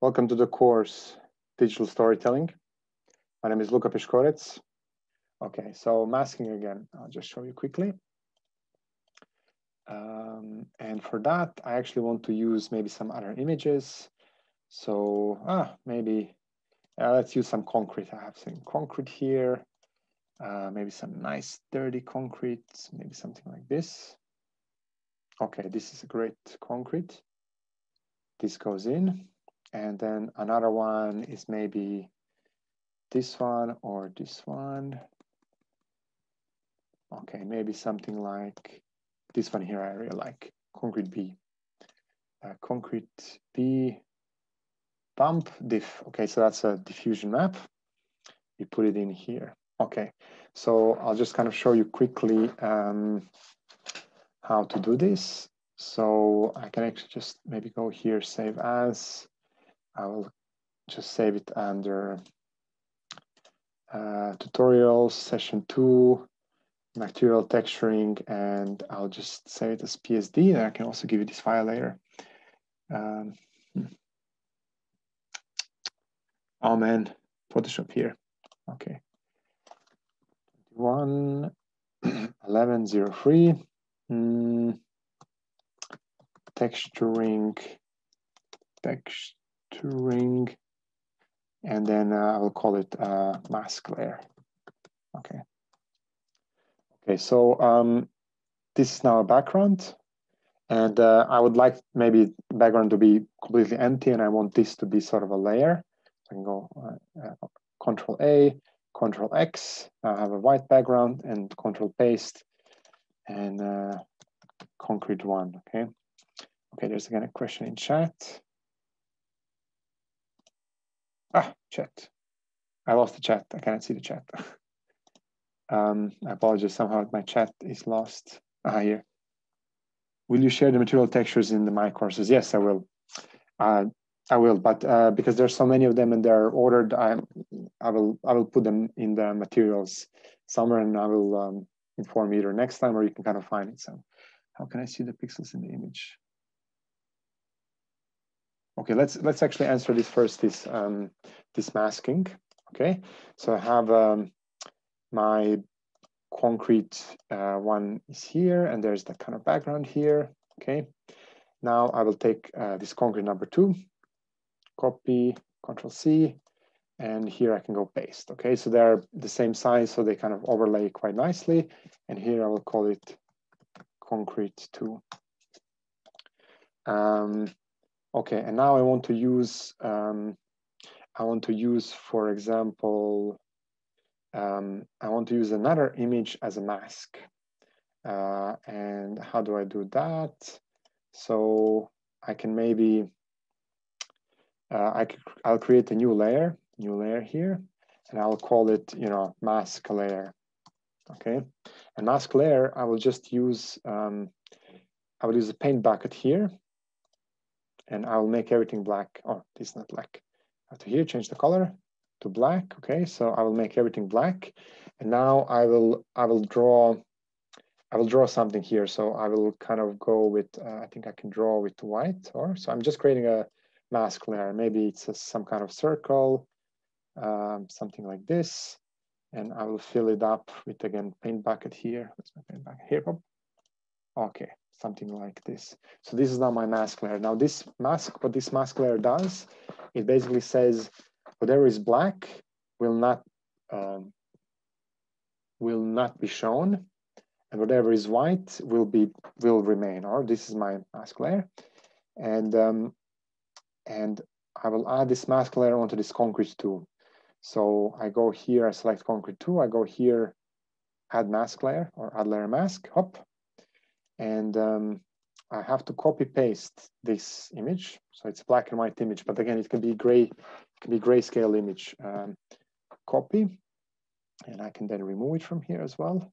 Welcome to the course Digital Storytelling. My name is Luka Piškorec. Okay, so masking again, I'll just show you quickly. Um, and for that, I actually want to use maybe some other images. So ah, maybe uh, let's use some concrete. I have some concrete here, uh, maybe some nice dirty concrete, maybe something like this. Okay, this is a great concrete. This goes in. And then another one is maybe this one or this one. Okay, maybe something like this one here I really like, concrete B. Uh, concrete B bump diff. Okay, so that's a diffusion map. You put it in here. Okay, so I'll just kind of show you quickly um, how to do this. So I can actually just maybe go here, save as, I will just save it under uh, tutorials, session two, material texturing, and I'll just save it as PSD, and I can also give you this file later. Um, hmm. oh man, Photoshop here. Okay. 1, 11, 03, mm, texturing, text, ring, and then uh, I will call it uh, mask layer. Okay. Okay, so um, this is now a background, and uh, I would like maybe background to be completely empty, and I want this to be sort of a layer. So I can go uh, uh, Control A, Control X. I have a white background, and Control Paste, and uh, concrete one. Okay. Okay, there's again a question in chat. Ah, chat. I lost the chat. I cannot see the chat. um, I apologize. Somehow my chat is lost. Ah, here. Will you share the material textures in the my courses? Yes, I will. Uh, I will, but uh, because there's so many of them and they're ordered, I, I will I will put them in the materials somewhere, and I will um, inform you either next time or you can kind of find it. So, how can I see the pixels in the image? Okay, let's let's actually answer this first. This um, this masking. Okay, so I have um, my concrete uh, one is here, and there's that kind of background here. Okay, now I will take uh, this concrete number two, copy, Control C, and here I can go paste. Okay, so they're the same size, so they kind of overlay quite nicely. And here I will call it concrete two. Um, Okay, and now I want to use, um, I want to use, for example, um, I want to use another image as a mask. Uh, and how do I do that? So I can maybe, uh, I I'll create a new layer, new layer here, and I'll call it, you know, mask layer. Okay, and mask layer, I will just use, um, I will use a paint bucket here, and I'll make everything black. Oh, this is not black. To here, change the color to black. Okay, so I will make everything black. And now I will I will draw I will draw something here. So I will kind of go with uh, I think I can draw with white or so I'm just creating a mask layer. Maybe it's a, some kind of circle, um, something like this. And I will fill it up with again paint bucket here. What's my paint bucket here? Okay, something like this. So this is now my mask layer. Now this mask, what this mask layer does, it basically says whatever is black will not um, will not be shown, and whatever is white will be will remain. Or this is my mask layer, and um, and I will add this mask layer onto this concrete two. So I go here, I select concrete two. I go here, add mask layer or add layer mask. Hop, and um, I have to copy paste this image. So it's a black and white image, but again, it can be gray, it can be grayscale image. Um, copy, and I can then remove it from here as well.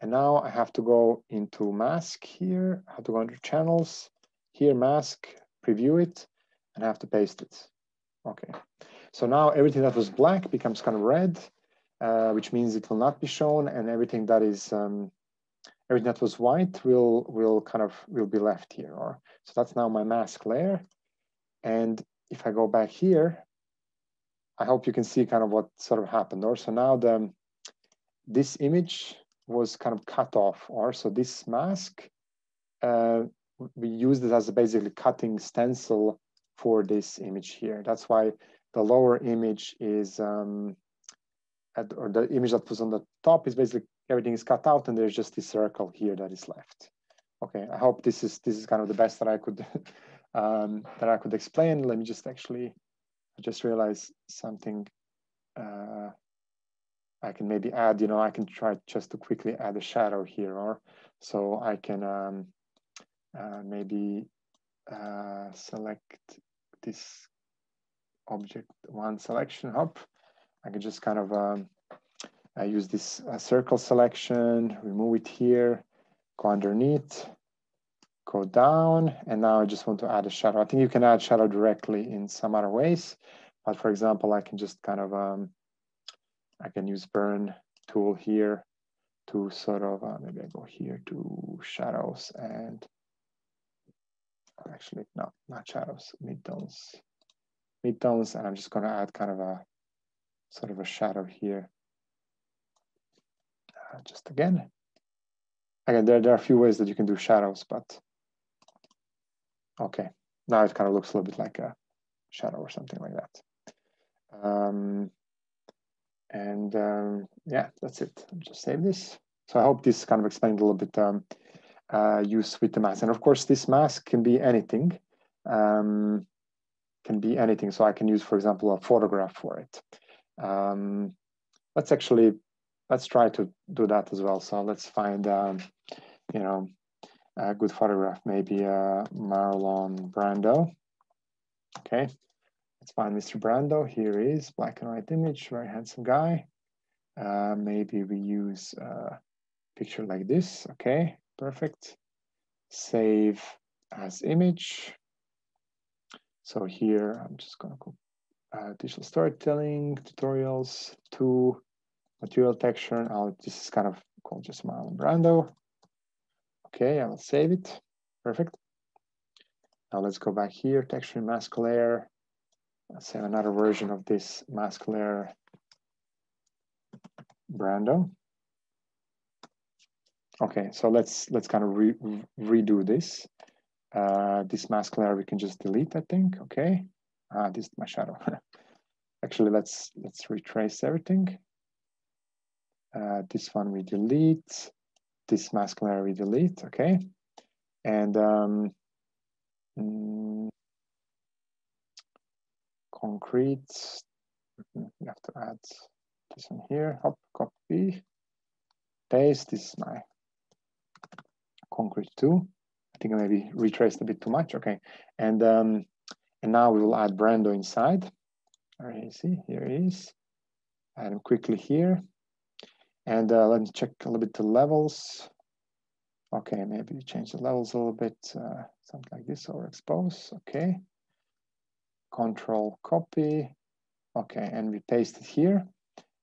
And now I have to go into mask here. I have to go under channels, here mask, preview it, and I have to paste it. Okay, so now everything that was black becomes kind of red, uh, which means it will not be shown, and everything that is um, everything that was white will will kind of will be left here. Or so that's now my mask layer. And if I go back here, I hope you can see kind of what sort of happened. Or so now the this image was kind of cut off. Or so this mask, uh, we used it as a basically cutting stencil for this image here. That's why the lower image is, um, at, or the image that was on the top is basically everything is cut out and there's just this circle here that is left. Okay, I hope this is this is kind of the best that I could um, that I could explain. Let me just actually, I just realized something. Uh, I can maybe add, you know, I can try just to quickly add a shadow here, or so I can um, uh, maybe uh, select this object one selection hub. I can just kind of um, I use this uh, circle selection, remove it here, go underneath, go down, and now I just want to add a shadow. I think you can add shadow directly in some other ways, but for example, I can just kind of, um, I can use burn tool here to sort of, uh, maybe I go here to shadows and actually, no, not shadows, midtones, midtones, and I'm just gonna add kind of a sort of a shadow here. Uh, just again, again, there, there are a few ways that you can do shadows, but okay, now it kind of looks a little bit like a shadow or something like that. Um, and um, yeah, that's it. I'll just save this. So I hope this kind of explained a little bit um, uh, use with the mask. And of course, this mask can be anything. Um, can be anything. So I can use, for example, a photograph for it. Um, let's actually let's try to do that as well. So let's find, um, you know, a good photograph, maybe uh, Marlon Brando. Okay, let's find Mr. Brando. Here is black and white image, very handsome guy. Uh, maybe we use a picture like this. Okay, perfect. Save as image. So here, I'm just gonna go uh, digital storytelling tutorials to material texture. I'll, this is kind of called just Marlon Brando. Okay, I will save it. Perfect. Now let's go back here, texture mask layer. Let's save another version of this mask layer Brando. Okay, so let's let's kind of re redo this. Uh, this mask layer we can just delete, I think. Okay, ah, this is my shadow. Actually, let's let's retrace everything. Uh, this one we delete. This mask layer we delete, okay? And um, mm, concrete, we have to add this one here, hop, copy, paste, this is my concrete two. I think I maybe retraced a bit too much, okay. And, um, and now we will add Brando inside. All right, see, here he is. Add him quickly here. And uh, let me check a little bit the levels. Okay, maybe change the levels a little bit, uh, something like this, or expose, okay. Control copy, okay, and we paste it here.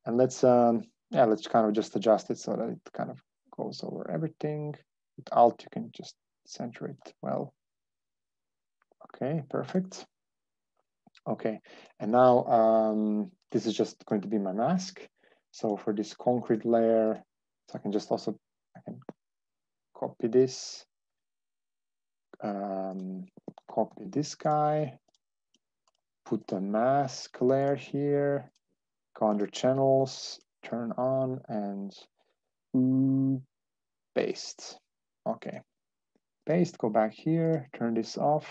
And let's, um, yeah, let's kind of just adjust it so that it kind of goes over everything. With Alt, you can just center it well. Okay, perfect. Okay, and now um, this is just going to be my mask. So for this concrete layer, so I can just also, I can copy this, um, copy this guy, put the mask layer here, go under channels, turn on and paste. Okay, paste, go back here, turn this off.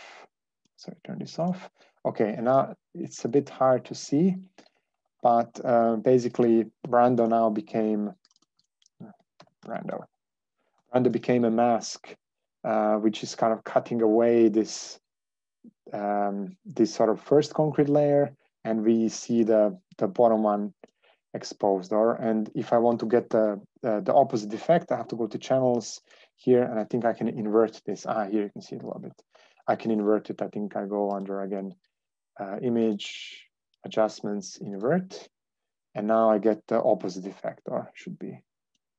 Sorry, turn this off. Okay, and now it's a bit hard to see, but uh, basically Brando now became Brando. Brando became a mask, uh, which is kind of cutting away this um, this sort of first concrete layer, and we see the the bottom one exposed. Or and if I want to get the the, the opposite effect, I have to go to channels here, and I think I can invert this. Ah, here you can see it a little bit. I can invert it. I think I go under again, uh, image adjustments invert. And now I get the opposite effect, or should be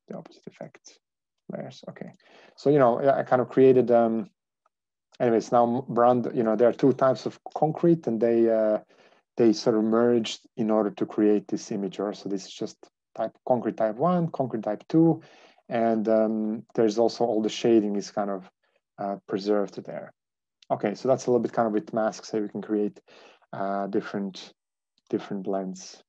the opposite effect layers. Okay, so you know I kind of created um, anyways, now brand, you know, there are two types of concrete and they uh, they sort of merged in order to create this image. Or so this is just type concrete type one, concrete type two, and um, there's also all the shading is kind of uh, preserved there. Okay, so that's a little bit kind of with masks, so we can create uh, different different blends.